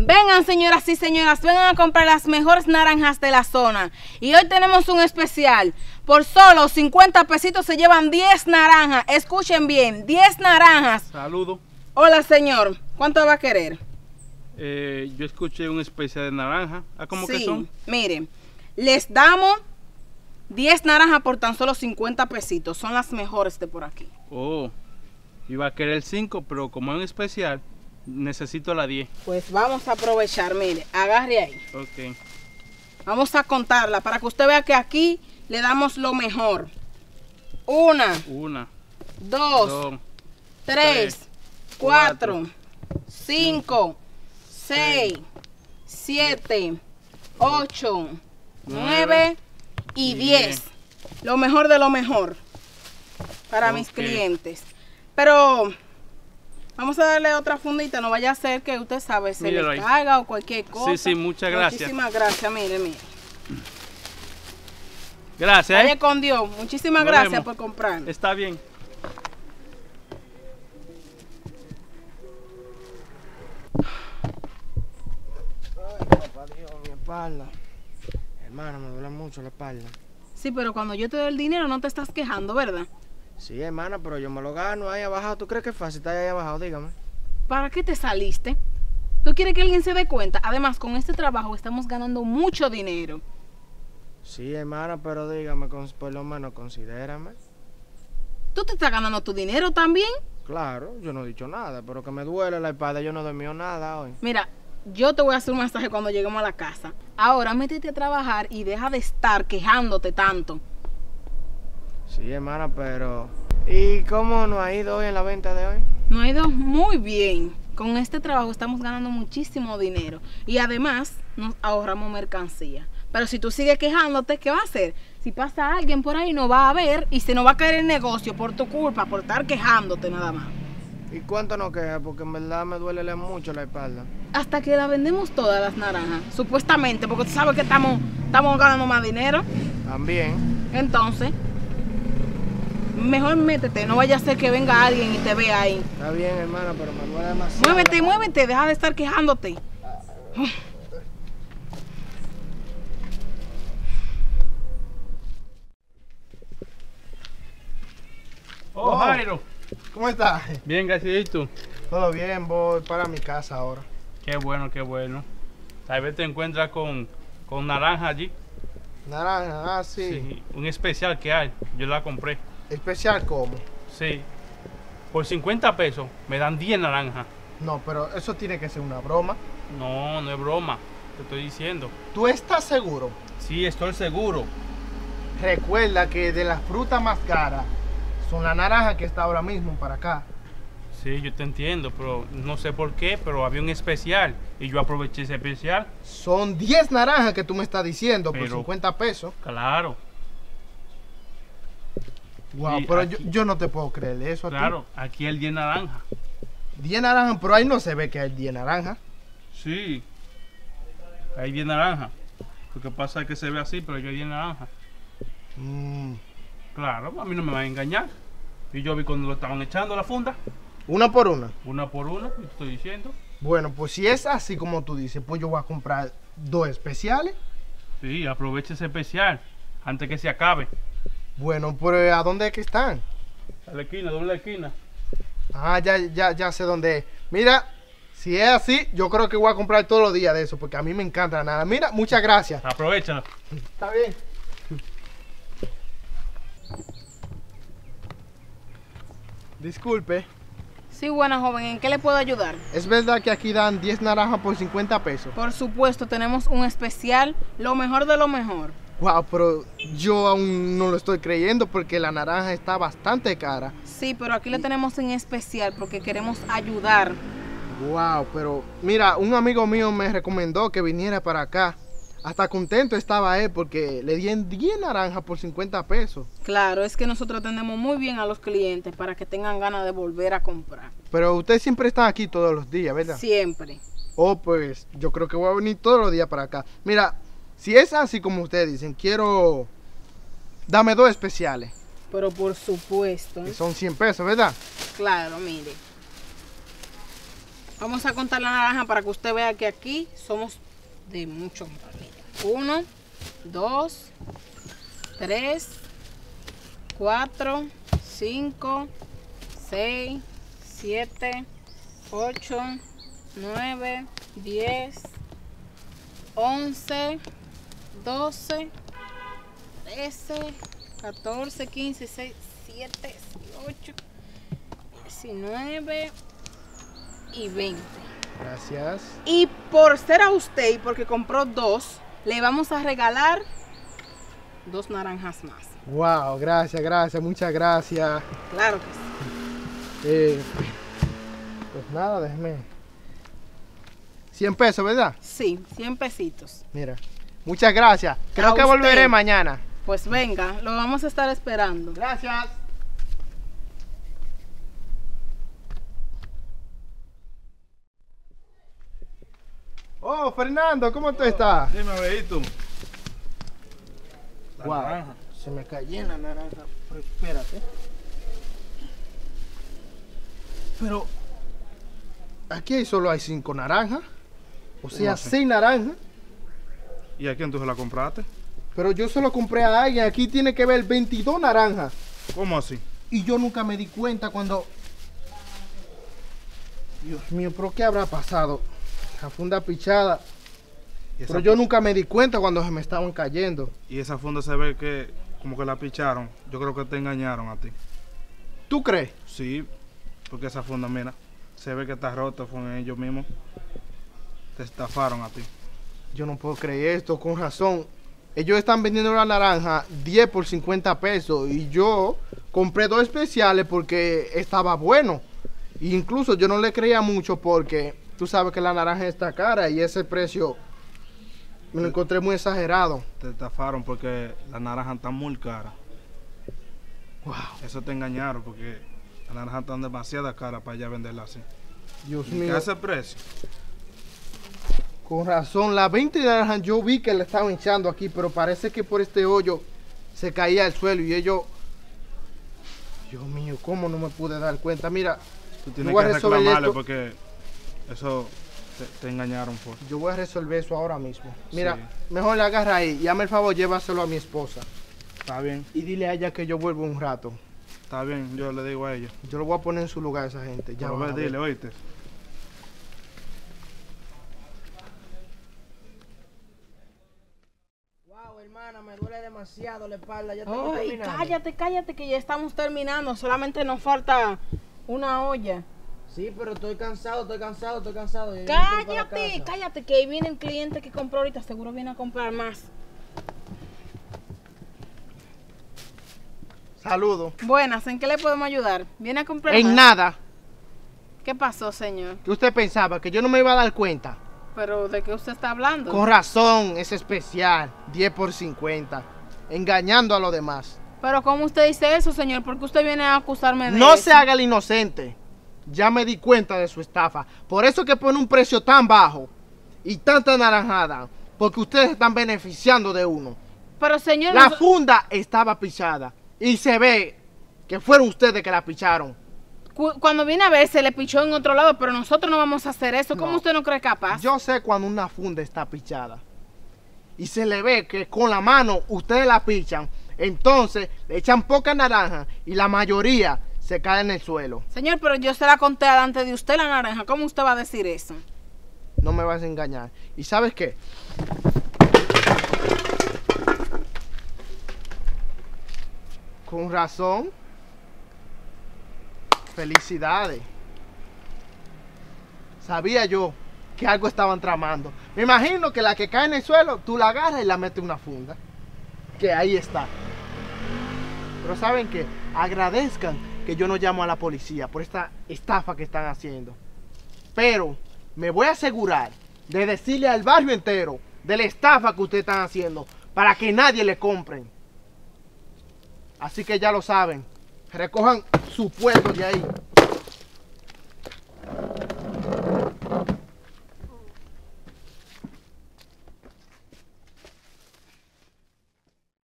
Vengan, señoras y señoras, vengan a comprar las mejores naranjas de la zona. Y hoy tenemos un especial. Por solo 50 pesitos se llevan 10 naranjas. Escuchen bien, 10 naranjas. Saludo. Hola, señor. ¿Cuánto va a querer? Eh, yo escuché un especial de naranja. ¿Ah, cómo que Sí, son? Miren, les damos 10 naranjas por tan solo 50 pesitos. Son las mejores de por aquí. Oh, iba a querer 5, pero como es un especial, necesito la 10. Pues vamos a aprovechar, mire, agarre ahí. Ok. Vamos a contarla para que usted vea que aquí le damos lo mejor. Una, Una, dos, dos, tres, tres, cuatro, cuatro, cinco, seis, siete, ocho, nueve y diez. diez. Lo mejor de lo mejor para mis clientes. Pero vamos a darle otra fundita, no vaya a ser que usted sabe, se Míralo le ahí. caiga o cualquier cosa. sí, muchas gracias. Muchísimas gracias, mire, mire. Gracias, Vaya ¿eh? con Dios. Muchísimas Nos gracias vemos. por comprar. Está bien. Ay, papá Dios, mi espalda. Hermano, me duele mucho la espalda. Sí, pero cuando yo te doy el dinero no te estás quejando, ¿verdad? Sí, hermana, pero yo me lo gano ahí abajo. ¿Tú crees que es fácil estar ahí abajo? Dígame. ¿Para qué te saliste? ¿Tú quieres que alguien se dé cuenta? Además, con este trabajo estamos ganando mucho dinero. Sí, hermana, pero dígame, por lo menos considérame. ¿Tú te estás ganando tu dinero también? Claro, yo no he dicho nada, pero que me duele la espalda, yo no he dormido nada hoy. Mira, yo te voy a hacer un masaje cuando lleguemos a la casa. Ahora métete a trabajar y deja de estar quejándote tanto. Sí, hermana, pero... ¿Y cómo no ha ido hoy en la venta de hoy? Nos ha ido muy bien. Con este trabajo estamos ganando muchísimo dinero. Y además nos ahorramos mercancía. Pero si tú sigues quejándote, ¿qué va a hacer? Si pasa alguien por ahí, no va a ver y se nos va a caer el negocio por tu culpa, por estar quejándote nada más. ¿Y cuánto no queja? Porque en verdad me duele mucho la espalda. Hasta que la vendemos todas las naranjas, supuestamente, porque tú sabes que estamos, estamos ganando más dinero. También. Entonces, mejor métete, no vaya a ser que venga alguien y te vea ahí. Está bien, hermana, pero me duele demasiado. Muévete, muévete, deja de estar quejándote. Oh, Oh. Jairo. ¿Cómo estás? Bien, gracias. ¿Y tú? Todo bien, voy para mi casa ahora. Qué bueno, qué bueno. Tal vez te encuentras con, con naranja allí. Naranja, ah, sí. Sí, un especial que hay. Yo la compré. ¿Especial cómo? Sí. Por 50 pesos me dan 10 naranjas. No, pero eso tiene que ser una broma. No, no es broma. Te estoy diciendo. ¿Tú estás seguro? Sí, estoy seguro. Recuerda que de las frutas más caras son la naranja que está ahora mismo para acá. Sí, yo te entiendo, pero no sé por qué, pero había un especial y yo aproveché ese especial. Son 10 naranjas que tú me estás diciendo por Pero- 50 pesos. Claro, Wow, pero yo, yo no te puedo creer eso. a ti. claro. Aquí el 10 naranja. 10 naranjas, pero ahí no se ve que hay 10 naranjas. Sí. Hay 10 naranja. Lo que pasa es que se ve así, pero yo hay 10 naranja. Mm, Claro, a mí no me van a engañar. Y yo vi cuando lo estaban echando la funda, Una por una. una por una, te estoy diciendo. Bueno, pues si es así como tú dices, pues yo voy a comprar dos especiales. Sí, aproveche ese especial antes que se acabe. Bueno, pero ¿a dónde es que están? A la esquina, doble esquina. Ah, ya, ya, ya sé dónde es. Mira, si es así, yo creo que voy a comprar todos los días de eso, porque a mí me encanta nada. Mira, muchas gracias. Aprovechalo. Está bien. Disculpe, Sí, buena joven, ¿en qué le puedo ayudar? ¿es verdad que aquí dan 10 naranjas por 50 pesos? Por supuesto, tenemos un especial, lo mejor de lo mejor. Wow, pero yo aún no lo estoy creyendo porque la naranja está bastante cara. Sí, pero aquí lo tenemos en especial porque queremos ayudar. Wow, pero mira, un amigo mío me recomendó que viniera para acá. Hasta contento estaba él porque le di en 10 naranjas por 50 pesos. Claro, es que nosotros atendemos muy bien a los clientes para que tengan ganas de volver a comprar. Pero usted siempre está aquí todos los días, ¿verdad? Siempre. Oh, pues yo creo que voy a venir todos los días para acá. Mira, si es así como ustedes dicen, quiero... Dame dos especiales, Pero por supuesto. que son 100 pesos, ¿verdad? Claro, mire. Vamos a contar la naranja para que usted vea que aquí somos de mucho Uno, dos, tres, cuatro, cinco, seis, siete, ocho, nueve, diez, once, doce, trece, catorce, quince, seis, siete, ocho, diecinueve y veinte. Gracias. Y por ser a usted y porque compró dos, le vamos a regalar dos naranjas más. Wow, gracias, gracias, muchas gracias. Claro que sí. Eh, pues nada, déjeme. 100 pesos, ¿verdad? Sí, 100 pesitos. Mira. Muchas gracias. Creo A que usted. volveré mañana. Pues venga, lo vamos a estar esperando. Gracias. Oh, Fernando, ¿cómo tú estás? Dime. La Wow, naranja. Se me cayó la naranja. Pero espérate. Pero aquí solo hay cinco naranjas. O sea, así? seis naranjas. ¿Y a quién tú se la compraste? Pero yo se lo compré a alguien. Aquí tiene que ver 22 naranjas. ¿Cómo así? Y yo nunca me di cuenta cuando... Dios mío, ¿pero qué habrá pasado? La funda pichada. Pero yo nunca me di cuenta cuando se me estaban cayendo. y esa funda se ve que como que la picharon. Yo creo que te engañaron a ti. ¿Tú crees? Sí, porque esa funda, mira, se ve que está rota, fueron ellos mismos. Te estafaron a ti. Yo no puedo creer esto, con razón. Ellos están vendiendo la naranja 10 por 50 pesos y yo compré dos especiales porque estaba bueno. E incluso yo no le creía mucho porque tú sabes que la naranja está cara y ese precio me lo encontré muy exagerado. Te estafaron porque las naranjas están muy caras. Wow, Eso te engañaron porque las naranjas están demasiado caras para ya venderlas así. Dios ¿Y qué mío. hace precio? Con razón, la 20 naranjas yo vi que le estaban echando aquí, pero parece que por este hoyo se caía al suelo y ellos... Dios mío, ¿cómo no me pude dar cuenta? Mira, Tú tienes que reclamarle porque eso te, te engañaron por. yo voy a resolver eso ahora mismo. Mira, Sí. mejor le agarra ahí y hazme el favor, llévaselo a mi esposa. Está bien, Y dile a ella que yo vuelvo un rato. está bien, yo le digo a ella. Yo lo voy a poner en su lugar a esa gente. Ya a ver. dile, oíste. Wow, hermana, me duele demasiado la espalda. Ya Ay, cállate, cállate, que ya estamos terminando. Solamente nos falta una olla. Sí, pero estoy cansado, estoy cansado, estoy cansado. Ya Cállate, cállate, que ahí viene el cliente que compró ahorita. Seguro viene a comprar más. Saludo. Buenas, ¿en qué le podemos ayudar? ¿Viene a comprar En más? nada. ¿Qué pasó, señor? que usted pensaba? ¿Que yo no me iba a dar cuenta? ¿Pero de qué usted está hablando? Con razón, es especial. 10 por 50. Engañando a los demás. Pero ¿cómo usted dice eso, señor? ¿Por qué usted viene a acusarme de No eso? se haga el inocente. Ya me di cuenta de su estafa. Por eso que pone un precio tan bajo y tanta naranjada. Porque ustedes están beneficiando de uno. Pero, señor... La funda estaba pichada. Y se ve que fueron ustedes que la picharon. cu- cuando viene a ver, se le pichó en otro lado, pero nosotros no vamos a hacer eso. ¿Cómo No. usted no cree capaz? Yo sé cuando una funda está pichada. Y se le ve que con la mano ustedes la pichan. Entonces le echan poca naranja y la mayoría se cae en el suelo. Señor, pero yo se la conté delante de usted la naranja. ¿Cómo usted va a decir eso? No me vas a engañar. ¿Y sabes qué? Con razón. Felicidades. Sabía yo que algo estaban tramando. Me imagino que la que cae en el suelo, tú la agarras y la metes en una funda. Que ahí está. Pero ¿saben qué? Agradezcan que yo no llamo a la policía por esta estafa que están haciendo. Pero me voy a asegurar de decirle al barrio entero de la estafa que ustedes están haciendo para que nadie le compren. Así que ya lo saben. Recojan su puesto de ahí.